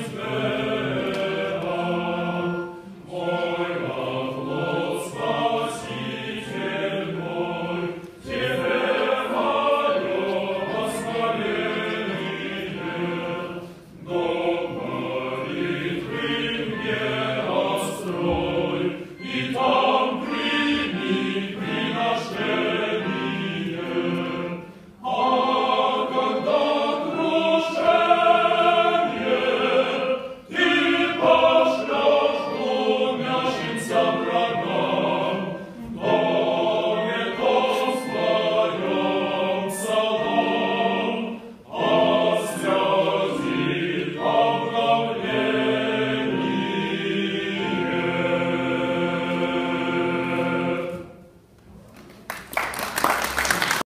His birth.